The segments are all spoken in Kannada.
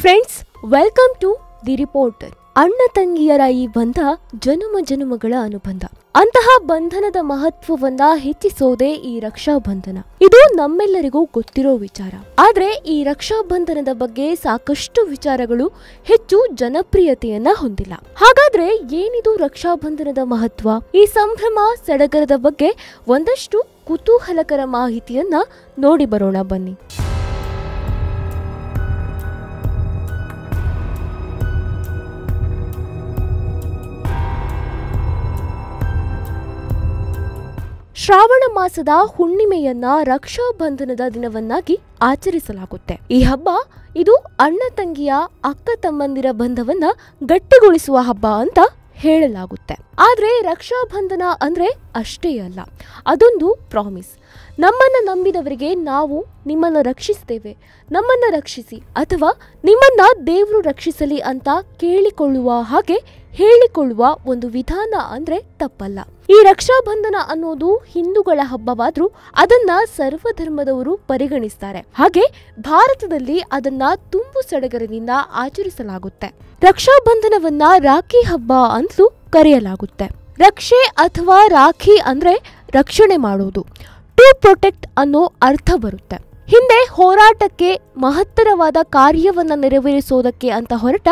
Friends welcome to the reporter ಅಣ್ಣ ತಂಗಿಯರ ಈ ಬಂಧ ಜನುಮ ಜನುಮಗಳ ಅನುಬಂಧ. ಅಂತಹ ಬಂಧನದ ಮಹತ್ವವನ್ನ ಹೆಚ್ಚಿಸೋದೇ ಈ ರಕ್ಷಾ ಬಂಧನ ಇದು ನಮ್ಮೆಲ್ಲರಿಗೂ ಗೊತ್ತಿರೋ ವಿಚಾರ. ಆದ್ರೆ ಈ ರಕ್ಷಾ ಬಂಧನದ ಬಗ್ಗೆ ಸಾಕಷ್ಟು ವಿಚಾರಗಳು ಹೆಚ್ಚು ಜನಪ್ರಿಯತೆಯನ್ನ ಹೊಂದಿಲ್ಲ. ಹಾಗಾದ್ರೆ ಏನಿದು ರಕ್ಷಾ ಬಂಧನದ ಮಹತ್ವ? ಈ ಸಂಭ್ರಮ ಸಡಗರದ ಬಗ್ಗೆ ಒಂದಷ್ಟು ಕುತೂಹಲಕರ ಮಾಹಿತಿಯನ್ನ ನೋಡಿ ಬರೋಣ ಬನ್ನಿ. ಶ್ರಾವಣ ಮಾಸದ ಹುಣ್ಣಿಮೆಯನ್ನ ರಕ್ಷಾ ಬಂಧನದ ದಿನವನ್ನಾಗಿ ಆಚರಿಸಲಾಗುತ್ತೆ. ಈ ಹಬ್ಬ ಇದು ಅಣ್ಣ ತಂಗಿಯ ಅಕ್ಕ ತಮ್ಮಂದಿರ ಬಂಧವನ್ನ ಗಟ್ಟಿಗೊಳಿಸುವ ಹಬ್ಬ ಅಂತ ಹೇಳಲಾಗುತ್ತೆ. ಆದ್ರೆ ರಕ್ಷಾ ಬಂಧನ ಅಂದ್ರೆ ಅಷ್ಟೇ ಅಲ್ಲ, ಅದೊಂದು ಪ್ರಾಮಿಸ್. ನಮ್ಮನ್ನ ನಂಬಿದವರಿಗೆ ನಾವು ನಿಮ್ಮನ್ನ ರಕ್ಷಿಸ್ತೇವೆ, ನಮ್ಮನ್ನ ರಕ್ಷಿಸಿ ಅಥವಾ ನಿಮ್ಮನ್ನ ದೇವರು ರಕ್ಷಿಸಲಿ ಅಂತ ಕೇಳಿಕೊಳ್ಳುವ ಹಾಗೆ ಹೇಳಿಕೊಳ್ಳುವ ಒಂದು ವಿಧಾನ ಅಂದ್ರೆ ತಪ್ಪಲ್ಲ. ಈ ರಕ್ಷಾ ಬಂಧನ ಅನ್ನೋದು ಹಿಂದೂಗಳ ಹಬ್ಬವಾದ್ರೂ ಅದನ್ನ ಸರ್ವಧರ್ಮದವರು ಪರಿಗಣಿಸ್ತಾರೆ. ಹಾಗೆ ಭಾರತದಲ್ಲಿ ಅದನ್ನ ತುಂಬು ಸಡಗರದಿಂದ ಆಚರಿಸಲಾಗುತ್ತೆ. ರಕ್ಷಾ ಬಂಧನವನ್ನ ರಾಖಿ ಹಬ್ಬ ಅಂತಲೂ ಕರೆಯಲಾಗುತ್ತೆ. ರಕ್ಷೆ ಅಥವಾ ರಾಖಿ ಅಂದ್ರೆ ರಕ್ಷಣೆ ಮಾಡೋದು. ಟು ಪ್ರೊಟೆಕ್ಟ್ ಅನ್ನೋ ಅರ್ಥ ಬರುತ್ತೆ. ಹಿಂದೆ ಹೋರಾಟಕ್ಕೆ ಮಹತ್ತರವಾದ ಕಾರ್ಯವನ್ನ ನೆರವೇರಿಸೋದಕ್ಕೆ ಅಂತ ಹೊರಟ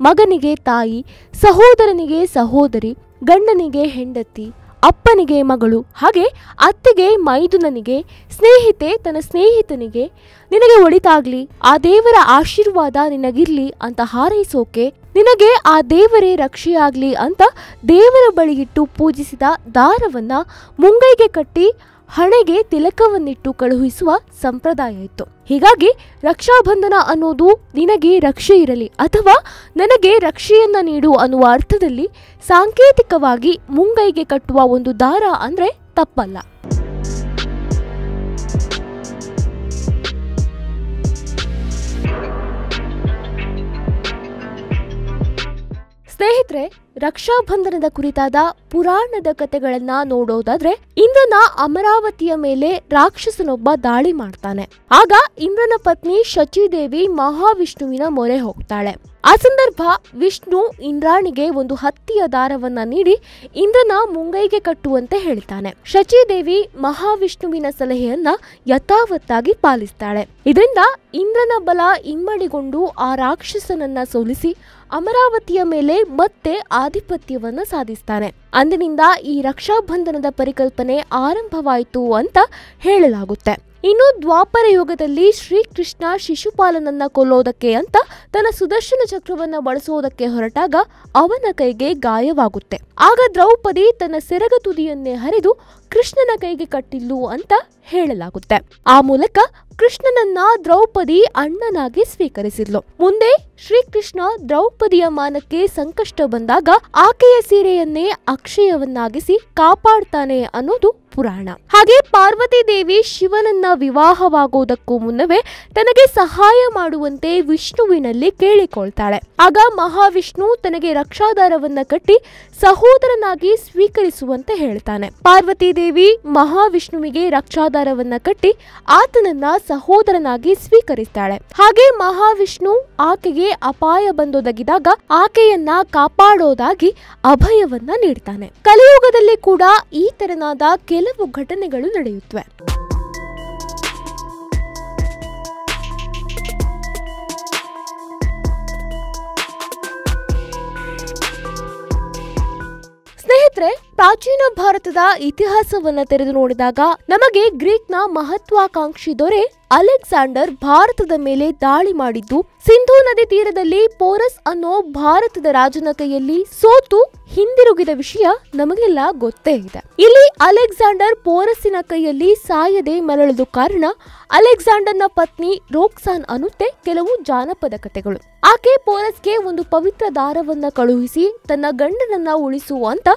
ಮಗನಿಗೆ ತಾಯಿ, ಸಹೋದರನಿಗೆ ಸಹೋದರಿ, ಗಂಡನಿಗೆ ಹೆಂಡತಿ ಅಪ್ಪನಿಗೆ ಮಗಳು. ಹಾಗೆ ಅತ್ತೆಗೆ ಮೈದುನನಿಗೆ, ಸ್ನೇಹಿತೆ ತನ್ನ ಸ್ನೇಹಿತನಿಗೆ, ನಿನಗೆ ಒಳಿತಾಗ್ಲಿ, ಆ ದೇವರ ಆಶೀರ್ವಾದ ನಿನಗಿರ್ಲಿ ಅಂತ ಹಾರೈಸೋಕೆ, ನಿನಗೆ ಆ ದೇವರೇ ರಕ್ಷೆಯಾಗ್ಲಿ ಅಂತ ದೇವರ ಬಳಿಯಿಟ್ಟು ಪೂಜಿಸಿದ ದಾರವನ್ನ ಮುಂಗೈಗೆ ಕಟ್ಟಿ ಹಣೆಗೆ ತಿಲಕವನ್ನಿಟ್ಟು ಕಳುಹಿಸುವ ಸಂಪ್ರದಾಯ ಇತ್ತು. ಹೀಗಾಗಿ ರಕ್ಷಾಬಂಧನ ಅನ್ನೋದು ನಿನಗೆ ರಕ್ಷೆ ಇರಲಿ ಅಥವಾ ನನಗೆ ರಕ್ಷೆಯನ್ನ ನೀಡು ಅನ್ನುವ ಅರ್ಥದಲ್ಲಿ ಸಾಂಕೇತಿಕವಾಗಿ ಮುಂಗೈಗೆ ಕಟ್ಟುವ ಒಂದು ದಾರ ಅಂದ್ರೆ ತಪ್ಪಲ್ಲ. ಸ್ನೇಹಿತರೆ, ರಕ್ಷಾಬಂಧನದ ಕುರಿತಾದ ಪುರಾಣದ ಕಥೆಗಳನ್ನ ನೋಡೋದಾದ್ರೆ ಇಂದ್ರನ ಅಮರಾವತಿಯ ಮೇಲೆ ರಾಕ್ಷಸನೊಬ್ಬ ದಾಳಿ ಮಾಡ್ತಾನೆ. ಆಗ ಇಂದ್ರನ ಪತ್ನಿ ಶಚಿದೇವಿ ಮಹಾವಿಷ್ಣುವಿನ ಮೊರೆ ಹೋಗ್ತಾಳೆ. ಆ ಸಂದರ್ಭ ವಿಷ್ಣು ಇಂದ್ರಾಣಿಗೆ ಒಂದು ಹತ್ತಿಯ ದಾರವನ್ನ ನೀಡಿ ಇಂದ್ರನ ಮುಂಗೈಗೆ ಕಟ್ಟುವಂತೆ ಹೇಳ್ತಾನೆ. ಶಚಿದೇವಿ ಮಹಾವಿಷ್ಣುವಿನ ಸಲಹೆಯನ್ನ ಯಥಾವತ್ತಾಗಿ ಪಾಲಿಸ್ತಾಳೆ. ಇದರಿಂದ ಇಂದ್ರನ ಬಲ ಇಮ್ಮಡಿಗೊಂಡು ಆ ರಾಕ್ಷಸನನ್ನ ಸೋಲಿಸಿ ಅಮರಾವತಿಯ ಮೇಲೆ ಮತ್ತೆ ಆಧಿಪತ್ಯವನ್ನು ಸಾಧಿಸ್ತಾನೆ. ಅಂದಿನಿಂದ ಈ ರಕ್ಷಾಬಂಧನದ ಪರಿಕಲ್ಪನೆ ಆರಂಭವಾಯಿತು ಅಂತ ಹೇಳಲಾಗುತ್ತೆ. ಇನ್ನು ದ್ವಾಪರ ಯುಗದಲ್ಲಿ ಶ್ರೀಕೃಷ್ಣ ಶಿಶುಪಾಲನನ್ನ ಕೊಲ್ಲೋದಕ್ಕೆ ಅಂತ ತನ್ನ ಸುದರ್ಶನ ಚಕ್ರವನ್ನ ಬಳಸೋದಕ್ಕೆ ಹೊರಟಾಗ ಅವನ ಕೈಗೆ ಗಾಯವಾಗುತ್ತೆ. ಆಗ ದ್ರೌಪದಿ ತನ್ನ ಸೆರಗ ತುದಿಯನ್ನೇ ಹರಿದು ಕೃಷ್ಣನ ಕೈಗೆ ಕಟ್ಟಿಲ್ಲು ಅಂತ ಹೇಳಲಾಗುತ್ತೆ. ಆ ಮೂಲಕ ಕೃಷ್ಣನನ್ನ ದ್ರೌಪದಿ ಅಣ್ಣನಾಗಿ ಸ್ವೀಕರಿಸಿದ್ಲು. ಮುಂದೆ ಶ್ರೀಕೃಷ್ಣ ದ್ರೌಪದಿಯ ಮಾನಕ್ಕೆ ಸಂಕಷ್ಟ ಬಂದಾಗ ಆಕೆಯ ಸೀರೆಯನ್ನೇ ಅಕ್ಷಯವನ್ನಾಗಿಸಿ ಕಾಪಾಡ್ತಾನೆ ಅನ್ನೋದು ಪುರಾಣ. ಹಾಗೆ ಪಾರ್ವತಿ ದೇವಿ ಶಿವನನ್ನ ವಿವಾಹವಾಗೋದಕ್ಕೂ ಮುನ್ನವೇ ತನಗೆ ಸಹಾಯ ಮಾಡುವಂತೆ ವಿಷ್ಣುವಿನಲ್ಲಿ ಕೇಳಿಕೊಳ್ತಾಳೆ. ಆಗ ಮಹಾವಿಷ್ಣು ತನಗೆ ರಕ್ಷಾಧಾರವನ್ನ ಕಟ್ಟಿ ಸಹೋದರನಾಗಿ ಸ್ವೀಕರಿಸುವಂತೆ ಹೇಳ್ತಾನೆ. ಪಾರ್ವತಿ ದೇವಿ ಮಹಾವಿಷ್ಣುವಿಗೆ ರಕ್ಷಾಧಾರವನ್ನ ಕಟ್ಟಿ ಆತನನ್ನ ಸಹೋದರನಾಗಿ ಸ್ವೀಕರಿಸ್ತಾಳೆ. ಹಾಗೆ ಮಹಾವಿಷ್ಣು ಆಕೆಗೆ ಅಪಾಯ ಬಂದೊದಗಿದಾಗ ಆಕೆಯನ್ನ ಕಾಪಾಡೋದಾಗಿ ಅಭಯವನ್ನ ನೀಡ್ತಾನೆ. ಕಲಿಯುಗದಲ್ಲಿ ಕೂಡ ಈ ತೆರನಾದ ಕೆಲವು ಘಟನೆಗಳು ನಡೆಯುತ್ತವೆ ಸ್ನೇಹಿತರೆ ಪ್ರಾಚೀನ ಭಾರತದ ಇತಿಹಾಸವನ್ನ ತೆರೆದು ನೋಡಿದಾಗ ನಮಗೆ ಗ್ರೀಕ್ನ ಮಹತ್ವಾಕಾಂಕ್ಷಿ ದೊರೆ ಅಲೆಕ್ಸಾಂಡರ್ ಭಾರತದ ಮೇಲೆ ದಾಳಿ ಮಾಡಿದ್ದು, ಸಿಂಧೂ ನದಿ ತೀರದಲ್ಲಿ ಪೋರಸ್ ಅನ್ನೋ ಭಾರತದ ರಾಜನ ಕೈಯಲ್ಲಿ ಸೋತು ಹಿಂದಿರುಗಿದ ವಿಷಯ ನಮಗೆಲ್ಲ ಗೊತ್ತೇ ಇದೆ. ಇಲ್ಲಿ ಅಲೆಕ್ಸಾಂಡರ್ ಪೋರಸ್ಸಿನ ಕೈಯಲ್ಲಿ ಸಾಯದೆ ಮರಳದು ಕಾರಣ ಅಲೆಕ್ಸಾಂಡರ್ನ ಪತ್ನಿ ರೋಕ್ಸಾನ್ ಅನ್ನುತ್ತೆ ಕೆಲವು ಜಾನಪದ ಕಥೆಗಳು ಆಕೆ ಪೋರಸ್ಗೆ ಒಂದು ಪವಿತ್ರ ದಾರವನ್ನ ಕಳುಹಿಸಿ ತನ್ನ ಗಂಡನನ್ನ ಉಳಿಸು ಅಂತ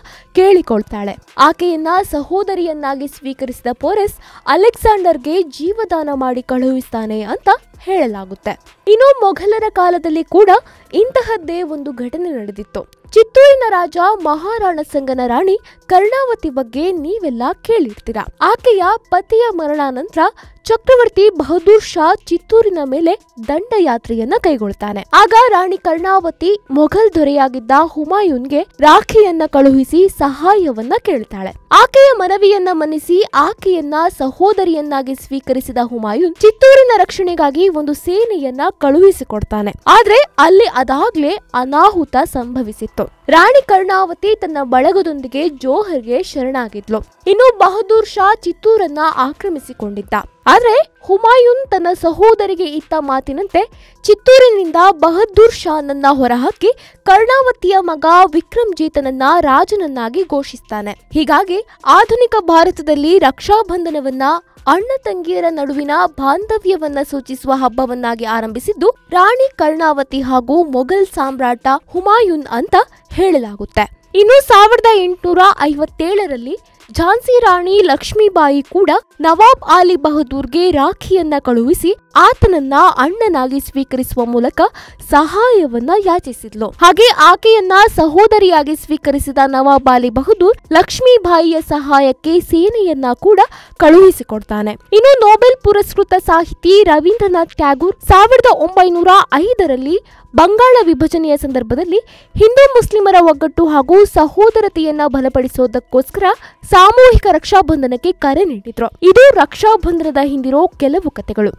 ಕೇಳಿಕೊಳ್ತಾಳೆ ಆಕೆಯನ್ನ ಸಹೋದರಿಯನ್ನಾಗಿ ಸ್ವೀಕರಿಸಿದ ಪೋರೆಸ್ ಅಲೆಕ್ಸಾಂಡರ್ಗೆ ಜೀವದಾನ ಮಾಡಿ ಕಳುಹಿಸ್ತಾನೆ ಅಂತ ಹೇಳಲಾಗುತ್ತೆ. ಇನ್ನು ಮೊಘಲರ ಕಾಲದಲ್ಲಿ ಕೂಡ ಇಂತಹದ್ದೇ ಒಂದು ಘಟನೆ ನಡೆದಿತ್ತು. ಚಿತ್ತೂರಿನ ರಾಜ ಮಹಾರಾಣ ಸಂಗನ ರಾಣಿ ಕರ್ಣಾವತಿ ಬಗ್ಗೆ ನೀವೆಲ್ಲ ಕೇಳಿರ್ತೀರ? ಆಕೆಯ ಪತಿಯ ಮರಣ ನಂತರ ಚಕ್ರವರ್ತಿ ಬಹದ್ದೂರ್ ಶಾ ಚಿತ್ತೂರಿನ ಮೇಲೆ ದಂಡಯಾತ್ರೆಯನ್ನ ಕೈಗೊಳ್ತಾನೆ. ಆಗ ರಾಣಿ ಕರ್ಣಾವತಿ ಮೊಘಲ್ ದೊರೆಯಾಗಿದ್ದ ಹುಮಾಯೂನ್ಗೆ ರಾಖಿಯನ್ನ ಕಳುಹಿಸಿ ಸಹಾಯವನ್ನ ಕೇಳ್ತಾಳೆ. ಆಕೆಯ ಮನವಿಯನ್ನ ಮನ್ನಿಸಿ ಆಕೆಯನ್ನ ಸಹೋದರಿಯನ್ನಾಗಿ ಸ್ವೀಕರಿಸಿದ ಹುಮಾಯೂನ್ ಚಿತ್ತೂರಿನ ರಕ್ಷಣೆಗಾಗಿ ಒಂದು ಸೇನೆಯನ್ನ ಕಳುಹಿಸಿಕೊಡ್ತಾನೆ. ಆದ್ರೆ ಅಲ್ಲಿ ಅದಾಗ್ಲೇ ಅನಾಹುತ ಸಂಭವಿಸಿತ್ತು. ರಾಣಿ ಕರ್ಣಾವತಿ ತನ್ನ ಬಳಗದೊಂದಿಗೆ ಜೋಹರ್ಗೆ ಶರಣಾಗಿದ್ಲು. ಇನ್ನು ಬಹದ್ದೂರ್ ಶಾ ಚಿತ್ತೂರನ್ನ ಆಕ್ರಮಿಸಿಕೊಂಡಿದ್ದ. ಆದ್ರೆ ಹುಮಾಯೂನ್ ತನ್ನ ಸಹೋದರಿಗೆ ಇತ್ತ ಮಾತಿನಂತೆ ಚಿತ್ತೂರಿನಿಂದ ಬಹದ್ದೂರ್ ಶಾನನ್ನ ಹೊರಹಾಕಿ ಕರ್ಣಾವತಿಯ ಮಗ ವಿಕ್ರಮ್ಜೀತನನ್ನ ರಾಜನನ್ನಾಗಿ ಘೋಷಿಸ್ತಾನೆ. ಹೀಗಾಗಿ ಆಧುನಿಕ ಭಾರತದಲ್ಲಿ ರಕ್ಷಾಬಂಧನವನ್ನ ಅಣ್ಣ ತಂಗಿಯರ ನಡುವಿನ ಬಾಂಧವ್ಯವನ್ನ ಸೂಚಿಸುವ ಹಬ್ಬವನ್ನಾಗಿ ಆರಂಭಿಸಿದ್ದು ರಾಣಿ ಕರ್ಣಾವತಿ ಹಾಗೂ ಮೊಘಲ್ ಸಾಮ್ರಾಟ ಹುಮಾಯೂನ್ ಅಂತ ಹೇಳಲಾಗುತ್ತೆ. ಇನ್ನು ಸಾವಿರದ ಎಂಟುನೂರ ಐವತ್ತೇಳರಲ್ಲಿ ಝಾನ್ಸಿ ರಾಣಿ ಲಕ್ಷ್ಮೀಬಾಯಿ ಕೂಡ ನವಾಬ್ ಆಲಿ ಬಹದ್ದೂರ್ಗೆ ರಾಖಿಯನ್ನ ಕಳುಹಿಸಿ ಆತನನ್ನ ಅಣ್ಣನಾಗಿ ಸ್ವೀಕರಿಸುವ ಮೂಲಕ ಸಹಾಯವನ್ನ ಯಾಚಿಸಿದ್ಲು. ಹಾಗೆ ಆಕೆಯನ್ನ ಸಹೋದರಿಯಾಗಿ ಸ್ವೀಕರಿಸಿದ ನವಾಬ್ ಆಲಿ ಬಹದ್ದೂರ್ ಲಕ್ಷ್ಮೀಬಾಯಿಯ ಸಹಾಯಕ್ಕೆ ಸೇನೆಯನ್ನ ಕೂಡ ಕಳುಹಿಸಿಕೊಡ್ತಾನೆ. ಇನ್ನು ನೊಬೆಲ್ ಪುರಸ್ಕೃತ ಸಾಹಿತಿ ರವೀಂದ್ರನಾಥ್ ಟ್ಯಾಗೂರ್ ಸಾವಿರದ ಒಂಬೈನೂರ ಐದರಲ್ಲಿ ಬಂಗಾಳ ವಿಭಜನೆಯ ಸಂದರ್ಭದಲ್ಲಿ ಹಿಂದೂ ಮುಸ್ಲಿಮರ ಒಗ್ಗಟ್ಟು ಹಾಗೂ ಸಹೋದರತೆಯನ್ನ ಬಲಪಡಿಸೋದಕ್ಕೋಸ್ಕರ ಸಾಮೂಹಿಕ ರಕ್ಷಾಬಂಧನಕ್ಕೆ ಕರೆ ನೀಡಿದ್ರು. ಇದು ರಕ್ಷಾಬಂಧನದ ಹಿಂದಿರೋ ಕೆಲವು ಕಥೆಗಳು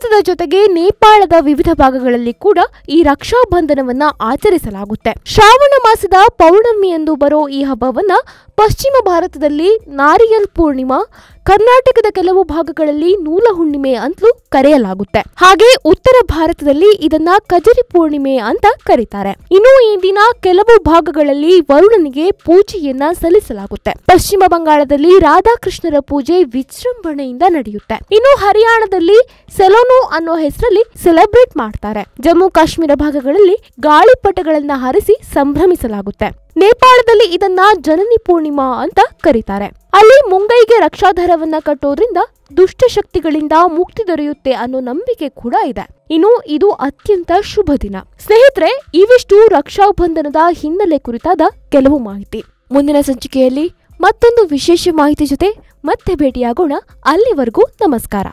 ಭಾರತದ ಜೊತೆಗೆ ನೇಪಾಳದ ವಿವಿಧ ಭಾಗಗಳಲ್ಲಿ ಕೂಡ ಈ ರಕ್ಷಾ ಬಂಧನವನ್ನ ಆಚರಿಸಲಾಗುತ್ತೆ. ಶ್ರಾವಣ ಮಾಸದ ಪೌರ್ಣಮಿ ಎಂದು ಬರೋ ಈ ಹಬ್ಬವನ್ನ ಪಶ್ಚಿಮ ಭಾರತದಲ್ಲಿ ನಾರಿಯಲ್ ಪೂರ್ಣಿಮಾ ಕರ್ನಾಟಕದ ಕೆಲವು ಭಾಗಗಳಲ್ಲಿ ನೂಲ ಹುಣ್ಣಿಮೆ ಅಂತಲೂ ಕರೆಯಲಾಗುತ್ತೆ. ಹಾಗೆ ಉತ್ತರ ಭಾರತದಲ್ಲಿ ಇದನ್ನ ಕಜರಿ ಪೂರ್ಣಿಮೆ ಅಂತ ಕರೀತಾರೆ. ಇನ್ನು ಈ ದಿನ ಕೆಲವು ಭಾಗಗಳಲ್ಲಿ ವರುಣನಿಗೆ ಪೂಜೆಯನ್ನ ಸಲ್ಲಿಸಲಾಗುತ್ತೆ. ಪಶ್ಚಿಮ ಬಂಗಾಳದಲ್ಲಿ ರಾಧಾಕೃಷ್ಣರ ಪೂಜೆ ವಿಜೃಂಭಣೆಯಿಂದ ನಡೆಯುತ್ತೆ. ಇನ್ನು ಹರಿಯಾಣದಲ್ಲಿ ಸೆಲೋನು ಅನ್ನೋ ಹೆಸರಲ್ಲಿ ಸೆಲೆಬ್ರೇಟ್ ಮಾಡ್ತಾರೆ. ಜಮ್ಮು ಕಾಶ್ಮೀರ ಭಾಗಗಳಲ್ಲಿ ಗಾಳಿಪಟಗಳನ್ನ ಹಾರಿಸಿ ಸಂಭ್ರಮಿಸಲಾಗುತ್ತೆ. ನೇಪಾಳದಲ್ಲಿ ಇದನ್ನ ಜನನಿ ಪೂರ್ಣಿಮಾ ಅಂತ ಕರೀತಾರೆ. ಅಲ್ಲಿ ಮುಂಗೈಗೆ ರಕ್ಷಾಧಾರವನ್ನ ಕಟ್ಟೋದ್ರಿಂದ ದುಷ್ಟಶಕ್ತಿಗಳಿಂದ ಮುಕ್ತಿ ದೊರೆಯುತ್ತೆ ಅನ್ನೋ ನಂಬಿಕೆ ಕೂಡ ಇದೆ. ಇನ್ನು ಇದು ಅತ್ಯಂತ ಶುಭ ದಿನ. ಸ್ನೇಹಿತರೆ, ಇವಿಷ್ಟು ರಕ್ಷಾಬಂಧನದ ಹಿನ್ನೆಲೆ ಕುರಿತಾದ ಕೆಲವು ಮಾಹಿತಿ. ಮುಂದಿನ ಸಂಚಿಕೆಯಲ್ಲಿ ಮತ್ತೊಂದು ವಿಶೇಷ ಮಾಹಿತಿ ಜೊತೆ ಮತ್ತೆ ಭೇಟಿಯಾಗೋಣ. ಅಲ್ಲಿವರೆಗೂ ನಮಸ್ಕಾರ.